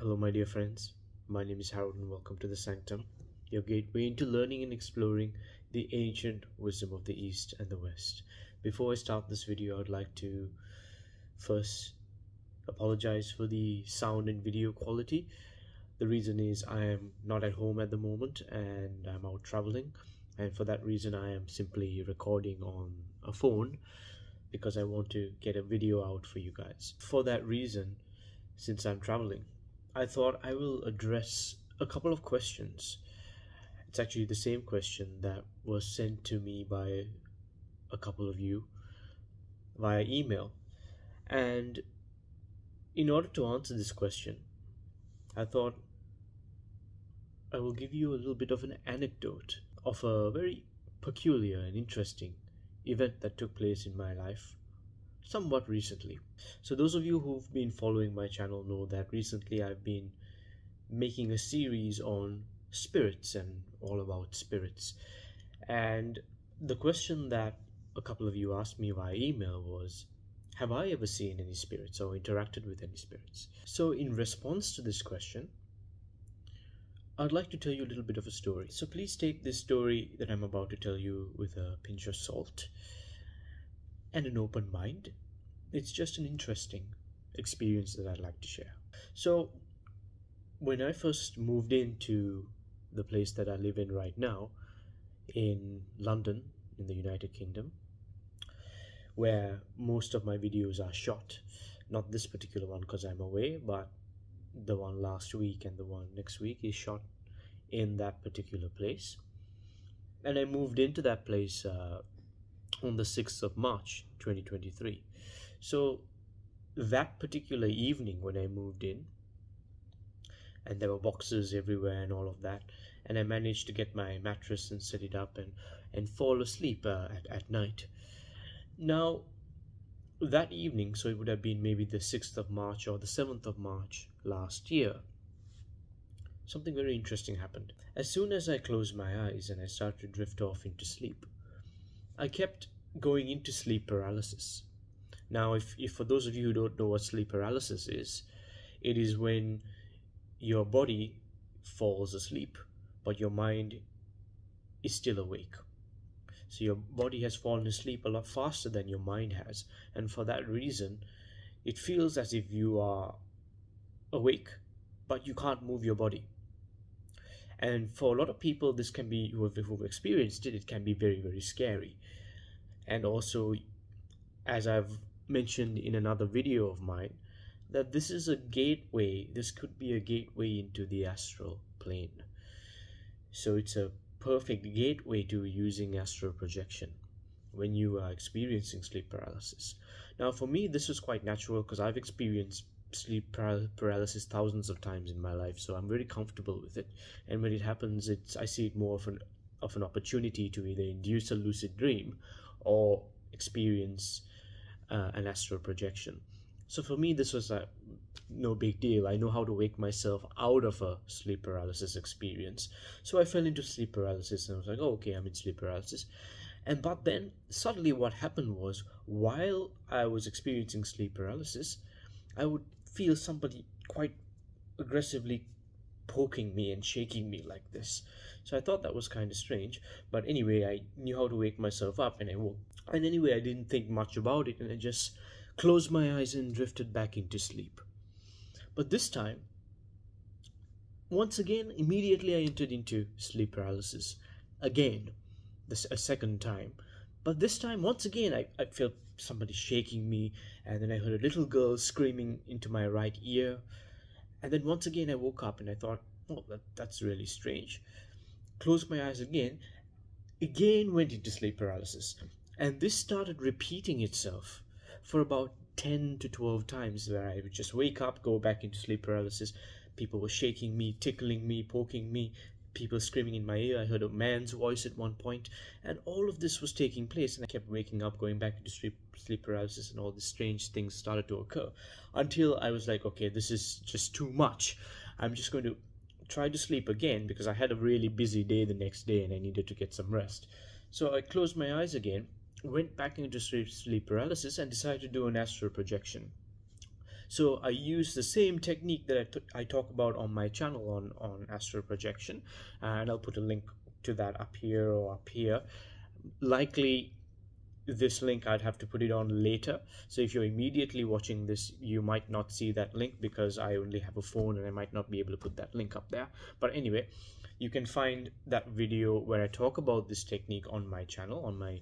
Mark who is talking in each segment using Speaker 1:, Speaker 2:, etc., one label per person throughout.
Speaker 1: Hello, my dear friends. My name is Harold, and welcome to the Sanctum, your gateway into learning and exploring the ancient wisdom of the East and the West. Before I start this video, I'd like to first apologize for the sound and video quality. The reason is I am not at home at the moment and I'm out traveling, and for that reason, I am simply recording on a phone because I want to get a video out for you guys. For that reason, since I'm traveling, I thought I will address a couple of questions. It's actually the same question that was sent to me by a couple of you via email. And in order to answer this question, I thought I will give you a little bit of an anecdote of a very peculiar and interesting event that took place in my life somewhat recently. So, those of you who've been following my channel know that recently I've been making a series on spirits and all about spirits. And the question that a couple of you asked me via email was Have I ever seen any spirits or interacted with any spirits? So, in response to this question, I'd like to tell you a little bit of a story. So, please take this story that I'm about to tell you with a pinch of salt and an open mind. It's just an interesting experience that I'd like to share. So, when I first moved into the place that I live in right now, in London, in the United Kingdom, where most of my videos are shot, not this particular one because I'm away, but the one last week and the one next week is shot in that particular place. And I moved into that place uh, on the 6th of March 2023. So that particular evening when I moved in, and there were boxes everywhere and all of that, and I managed to get my mattress and set it up and, and fall asleep uh, at, at night. Now, that evening, so it would have been maybe the 6th of March or the 7th of March last year, something very interesting happened. As soon as I closed my eyes and I started to drift off into sleep, I kept going into sleep paralysis. Now, if, if for those of you who don't know what sleep paralysis is, it is when your body falls asleep, but your mind is still awake. So your body has fallen asleep a lot faster than your mind has, and for that reason, it feels as if you are awake, but you can't move your body. And for a lot of people, this can be who have, who've experienced it. It can be very very scary and also as I've mentioned in another video of mine that this is a gateway this could be a gateway into the astral plane so it's a perfect gateway to using astral projection when you are experiencing sleep paralysis now for me this was quite natural because I've experienced sleep paralysis thousands of times in my life so I'm very comfortable with it and when it happens it's I see it more of an of an opportunity to either induce a lucid dream or experience uh, an astral projection. So for me, this was a no big deal. I know how to wake myself out of a sleep paralysis experience. So I fell into sleep paralysis and I was like, oh, okay, I'm in sleep paralysis. And but then suddenly what happened was while I was experiencing sleep paralysis, I would feel somebody quite aggressively poking me and shaking me like this. So I thought that was kind of strange. But anyway, I knew how to wake myself up and I woke. And anyway, I didn't think much about it and I just closed my eyes and drifted back into sleep. But this time, once again, immediately I entered into sleep paralysis. Again, this a second time. But this time, once again, I, I felt somebody shaking me, and then I heard a little girl screaming into my right ear. And then once again, I woke up and I thought, oh, that, that's really strange. Closed my eyes again, again went into sleep paralysis. And this started repeating itself for about 10 to 12 times, where I would just wake up, go back into sleep paralysis. People were shaking me, tickling me, poking me, people screaming in my ear. I heard a man's voice at one point, and all of this was taking place. And I kept waking up, going back into sleep, sleep paralysis, and all these strange things started to occur until I was like, okay, this is just too much. I'm just going to try to sleep again because I had a really busy day the next day and I needed to get some rest. So I closed my eyes again, went back into sleep, sleep paralysis, and decided to do an astral projection. So I use the same technique that I, t- I talk about on my channel on, on astral projection, and I'll put a link to that up here or up here. Likely this link I'd have to put it on later. So if you're immediately watching this you might not see that link because I only have a phone and I might not be able to put that link up there. But anyway you can find that video where I talk about this technique on my channel on my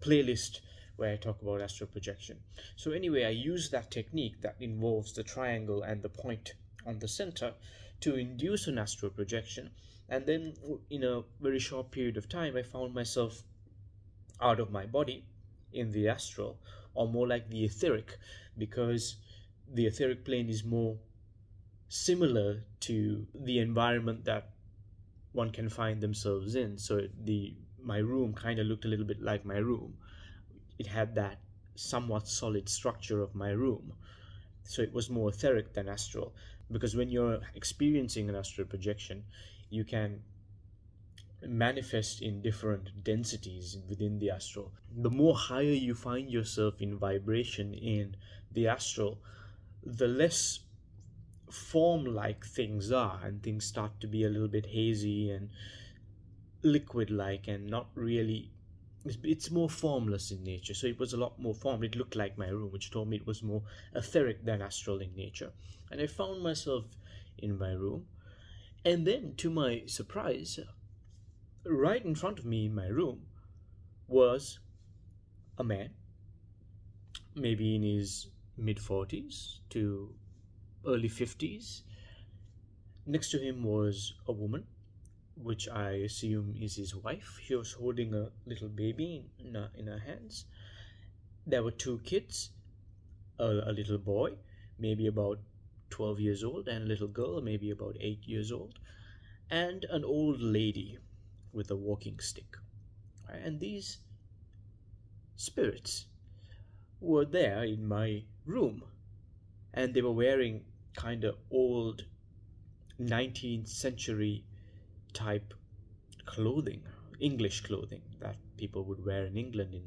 Speaker 1: playlist where I talk about astral projection. So anyway I use that technique that involves the triangle and the point on the center to induce an astral projection. And then in a very short period of time I found myself out of my body in the astral or more like the etheric because the etheric plane is more similar to the environment that one can find themselves in. So the my room kind of looked a little bit like my room it had that somewhat solid structure of my room so it was more etheric than astral because when you're experiencing an astral projection you can manifest in different densities within the astral. The more higher you find yourself in vibration in the astral, the less form like things are, and things start to be a little bit hazy and liquid like and not really. It's more formless in nature, so it was a lot more formed. It looked like my room, which told me it was more etheric than astral in nature. And I found myself in my room, and then to my surprise, right in front of me in my room was a man, maybe in his mid 40s to early 50s. Next to him was a woman, which I assume is his wife. She was holding a little baby in her, in her hands. There were two kids a, a little boy, maybe about 12 years old, and a little girl, maybe about 8 years old, and an old lady with a walking stick. And these spirits were there in my room and they were wearing kind of old 19th century type clothing english clothing that people would wear in england in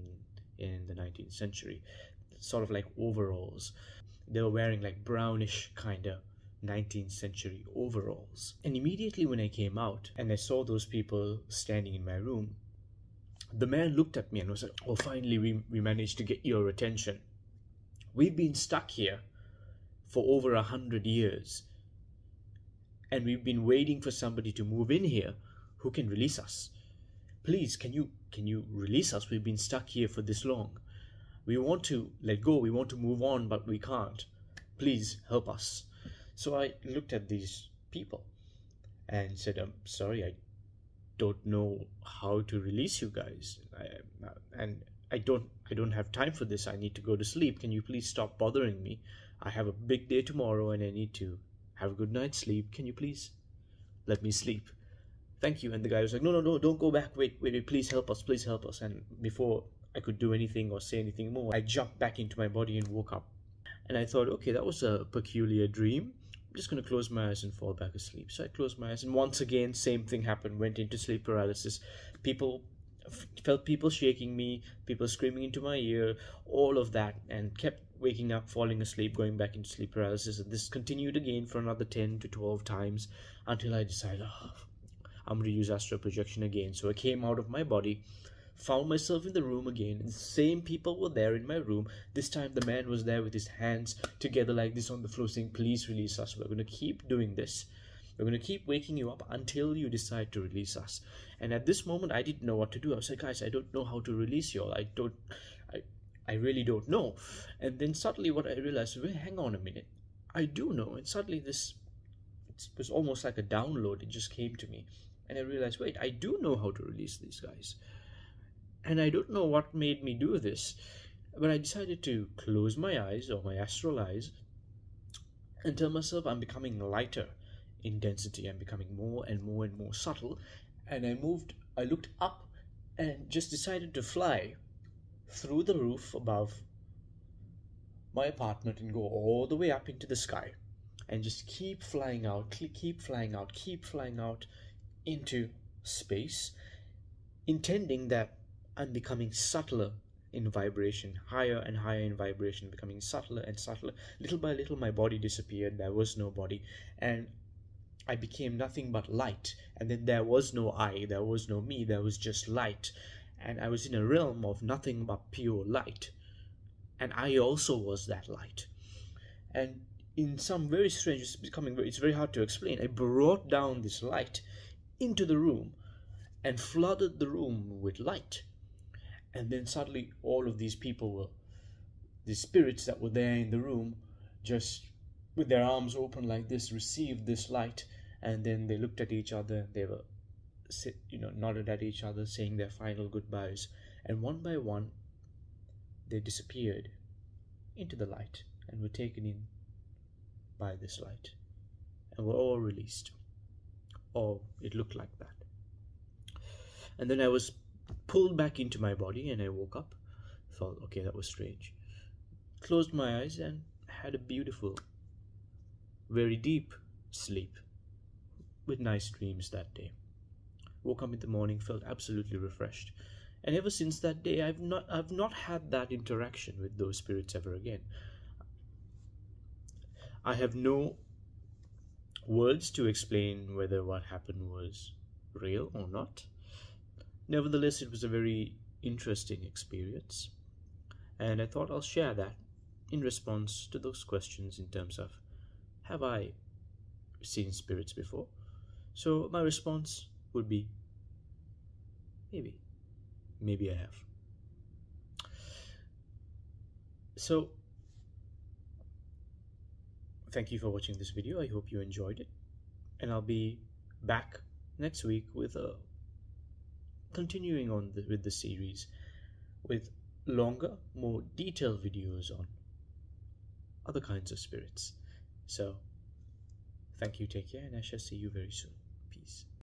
Speaker 1: in the 19th century sort of like overalls they were wearing like brownish kind of 19th century overalls. And immediately when I came out and I saw those people standing in my room, the man looked at me and was like, Oh, finally, we, we managed to get your attention. We've been stuck here for over a hundred years. And we've been waiting for somebody to move in here who can release us. Please, can you can you release us? We've been stuck here for this long. We want to let go, we want to move on, but we can't. Please help us. So I looked at these people and said, I'm sorry, I don't know how to release you guys. I, uh, and I don't I don't have time for this. I need to go to sleep. Can you please stop bothering me? I have a big day tomorrow and I need to have a good night's sleep. Can you please let me sleep? Thank you. And the guy was like, No, no, no, don't go back. Wait, wait, wait, please help us, please help us. And before I could do anything or say anything more, I jumped back into my body and woke up. And I thought, okay, that was a peculiar dream. I'm just going to close my eyes and fall back asleep. So I closed my eyes, and once again, same thing happened. Went into sleep paralysis. People felt people shaking me, people screaming into my ear, all of that, and kept waking up, falling asleep, going back into sleep paralysis. And this continued again for another 10 to 12 times until I decided, oh, I'm going to use astral projection again. So I came out of my body found myself in the room again. The same people were there in my room. This time the man was there with his hands together like this on the floor saying, Please release us. We're going to keep doing this. We're going to keep waking you up until you decide to release us. And at this moment, I didn't know what to do. I was like, Guys, I don't know how to release you all. I don't, I, I really don't know. And then suddenly, what I realized, wait, hang on a minute. I do know. And suddenly, this it was almost like a download. It just came to me. And I realized, wait, I do know how to release these guys. And I don't know what made me do this, but I decided to close my eyes or my astral eyes and tell myself I'm becoming lighter in density. I'm becoming more and more and more subtle. And I moved, I looked up and just decided to fly through the roof above my apartment and go all the way up into the sky and just keep flying out, keep flying out, keep flying out into space, intending that I'm becoming subtler in vibration, higher and higher in vibration, becoming subtler and subtler. Little by little, my body disappeared. There was no body, and I became nothing but light. And then there was no I, there was no me, there was just light. And I was in a realm of nothing but pure light. And I also was that light. And in some very strange, it's becoming, it's very hard to explain. I brought down this light into the room and flooded the room with light. And then suddenly, all of these people were, the spirits that were there in the room, just with their arms open like this, received this light. And then they looked at each other. They were, you know, nodded at each other, saying their final goodbyes. And one by one, they disappeared into the light and were taken in by this light and were all released. Or it looked like that. And then I was pulled back into my body and I woke up. Thought, okay, that was strange. Closed my eyes and had a beautiful, very deep sleep with nice dreams that day. Woke up in the morning, felt absolutely refreshed. And ever since that day, I've not I've not had that interaction with those spirits ever again. I have no words to explain whether what happened was real or not. Nevertheless, it was a very interesting experience, and I thought I'll share that in response to those questions in terms of have I seen spirits before? So, my response would be maybe. Maybe I have. So, thank you for watching this video. I hope you enjoyed it. And I'll be back next week with a continuing on the, with the series with longer, more detailed videos on other kinds of spirits. So, thank you, take care, and I shall see you very soon.